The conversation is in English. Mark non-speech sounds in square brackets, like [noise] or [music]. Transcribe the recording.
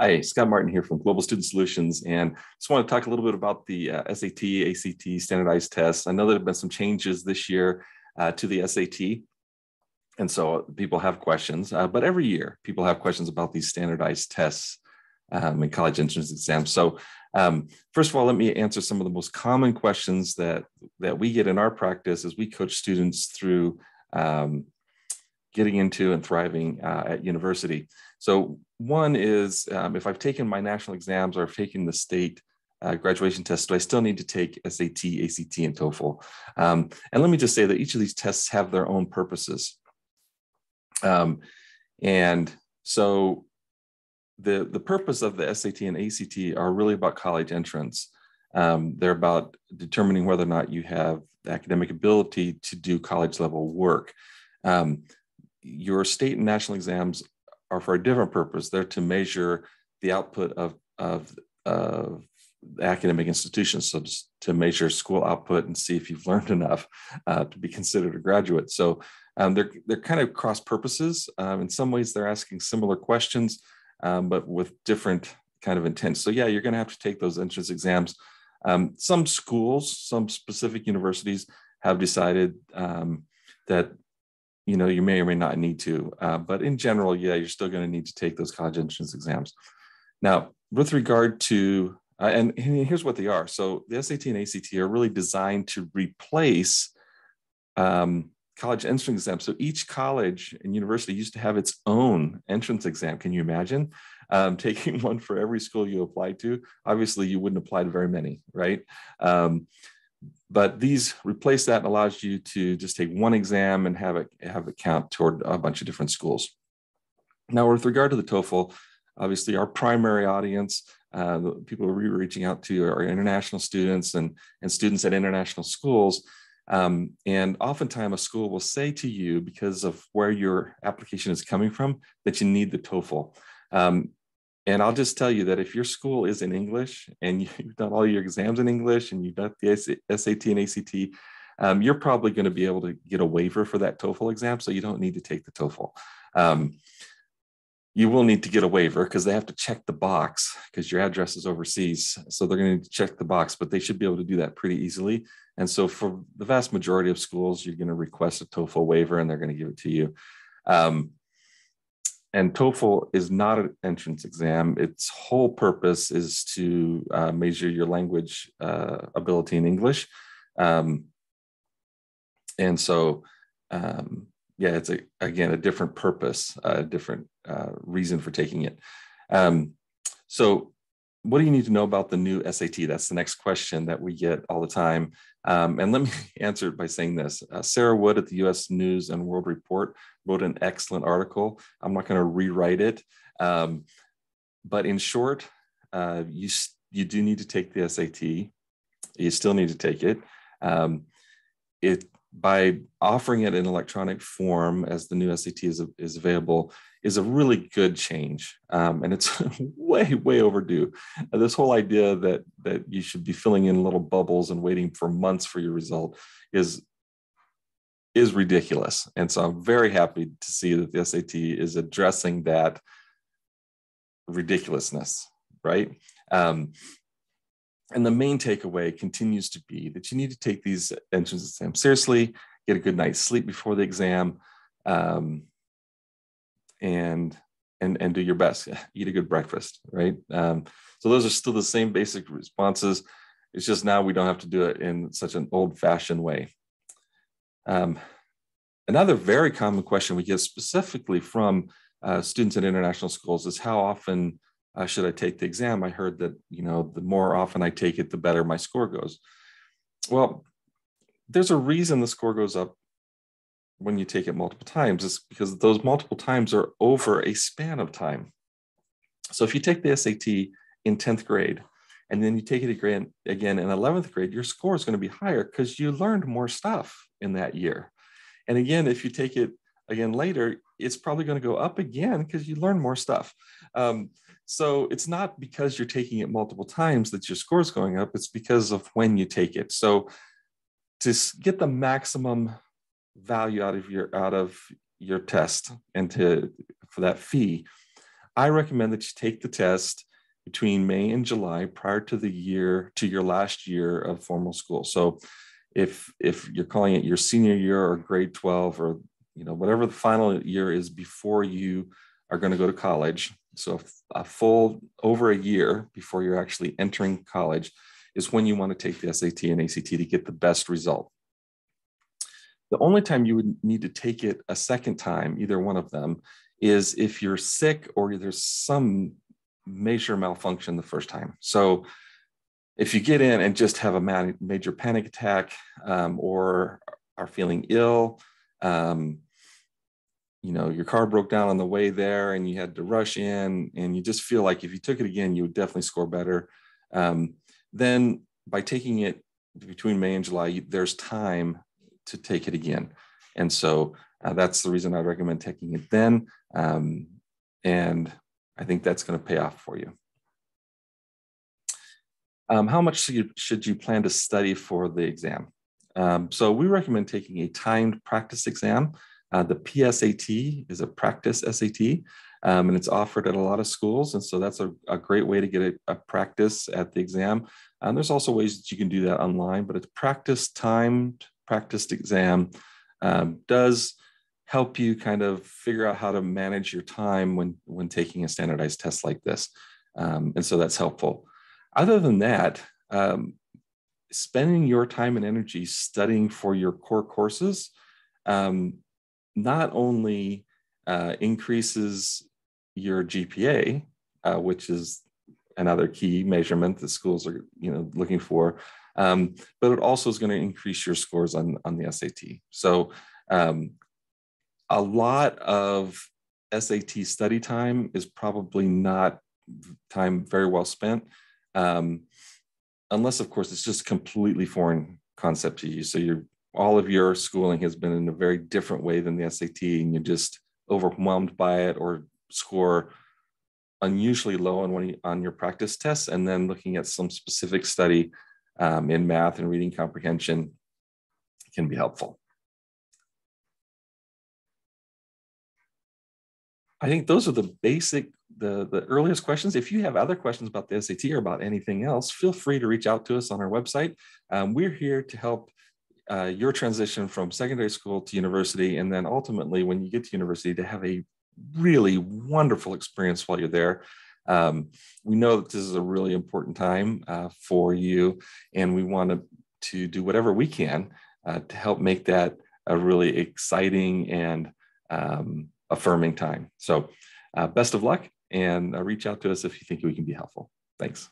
Hi, Scott Martin here from Global Student Solutions, and just want to talk a little bit about the uh, SAT, ACT standardized tests. I know there have been some changes this year uh, to the SAT, and so people have questions, uh, but every year people have questions about these standardized tests um, and college entrance exams. So um, first of all, let me answer some of the most common questions that, that we get in our practice as we coach students through um, getting into and thriving uh, at university. So one is um, if I've taken my national exams or taken the state uh, graduation test, do I still need to take SAT, ACT, and TOEFL? Um, and let me just say that each of these tests have their own purposes. Um, and so the, the purpose of the SAT and ACT are really about college entrance. Um, they're about determining whether or not you have the academic ability to do college level work. Um, your state and national exams are for a different purpose. They're to measure the output of, of, of academic institutions, so to measure school output and see if you've learned enough uh, to be considered a graduate. So um, they're, they're kind of cross purposes. Um, in some ways, they're asking similar questions, um, but with different kind of intent. So yeah, you're going to have to take those entrance exams. Um, some schools, some specific universities have decided um, that you know, you may or may not need to. Uh, but in general, yeah, you're still going to need to take those college entrance exams. Now, with regard to, uh, and, here's what they are. So the SAT and ACT are really designed to replace um, college entrance exams. So each college and university used to have its own entrance exam. Can you imagine um, [laughs] taking one for every school you apply to? Obviously, you wouldn't apply to very many, right? Um, but these replace that and allows you to just take one exam and have it have it count toward a bunch of different schools. Now, with regard to the TOEFL, obviously our primary audience, uh, the people we're reaching out to are international students and, and students at international schools. Um, and oftentimes a school will say to you, because of where your application is coming from, that you need the TOEFL. Um, and I'll just tell you that if your school is in English and [laughs] you've done all your exams in English and you've done the SAT and ACT, um, you're probably going to be able to get a waiver for that TOEFL exam. So you don't need to take the TOEFL. Um, you will need to get a waiver because they have to check the box because your address is overseas. So they're going to check the box, but they should be able to do that pretty easily. And so for the vast majority of schools, you're going to request a TOEFL waiver and they're going to give it to you. Um, and TOEFL is not an entrance exam. Its whole purpose is to uh, measure your language uh, ability in English. Um, and so, um, yeah, it's a, again a different purpose, a different uh, reason for taking it. Um, so, what do you need to know about the new SAT? That's the next question that we get all the time. Um, and let me [laughs] answer it by saying this. Uh, Sarah Wood at the US News and World Report wrote an excellent article. I'm not going to rewrite it. Um, but in short, uh, you, you do need to take the SAT. You still need to take it. Um, it by offering it in electronic form as the new SAT is, is available is a really good change. Um, and it's [laughs] way, way overdue. Uh, this whole idea that, that you should be filling in little bubbles and waiting for months for your result is, is ridiculous. And so I'm very happy to see that the SAT is addressing that ridiculousness, right? Um, and the main takeaway continues to be that you need to take these entrance exams seriously, get a good night's sleep before the exam, um, and and and do your best. [laughs] Eat a good breakfast, right? Um, so those are still the same basic responses. It's just now we don't have to do it in such an old-fashioned way. Um, another very common question we get specifically from uh, students at international schools is how often uh, should I take the exam? I heard that, you know, the more often I take it, the better my score goes. Well, there's a reason the score goes up when you take it multiple times. It's because those multiple times are over a span of time. So if you take the SAT in 10th grade, and then you take it again, again in 11th grade, your score is going to be higher because you learned more stuff in that year. And again, if you take it again later, it's probably going to go up again because you learn more stuff. Um, so it's not because you're taking it multiple times that your score is going up, it's because of when you take it. So to get the maximum value out of your out of your test and to for that fee, I recommend that you take the test between May and July prior to the year to your last year of formal school. So if if you're calling it your senior year or grade 12 or you know whatever the final year is before you are going to go to college so a full over a year before you're actually entering college is when you want to take the SAT and ACT to get the best result. The only time you would need to take it a second time, either one of them, is if you're sick or there's some major malfunction the first time. So if you get in and just have a major panic attack um, or are feeling ill, um, you know, your car broke down on the way there and you had to rush in and you just feel like if you took it again, you would definitely score better. Um, then by taking it between May and July, there's time to take it again. And so uh, that's the reason I recommend taking it then. Um, and I think that's going to pay off for you. Um, how much should you, should you, plan to study for the exam? Um, so we recommend taking a timed practice exam. Uh, the PSAT is a practice SAT, um, and it's offered at a lot of schools. And so that's a, a great way to get a, a, practice at the exam. And there's also ways that you can do that online, but it's practice timed, practiced exam um, does help you kind of figure out how to manage your time when, when taking a standardized test like this. Um, and so that's helpful. Other than that, um, spending your time and energy studying for your core courses um, not only uh, increases your GPA, uh, which is another key measurement that schools are you know looking for, um, but it also is going to increase your scores on on the SAT. So um, a lot of SAT study time is probably not time very well spent, um, unless of course it's just completely foreign concept to you. So you're all of your schooling has been in a very different way than the SAT, and you're just overwhelmed by it or score unusually low on one on your practice tests, and then looking at some specific study um, in math and reading comprehension can be helpful. I think those are the basic, the, the earliest questions. If you have other questions about the SAT or about anything else, feel free to reach out to us on our website. Um, we're here to help uh, your transition from secondary school to university, and then ultimately, when you get to university, to have a really wonderful experience while you're there. Um, we know that this is a really important time uh, for you, and we want to, to do whatever we can uh, to help make that a really exciting and um, affirming time. So, uh, best of luck, and uh, reach out to us if you think we can be helpful. Thanks.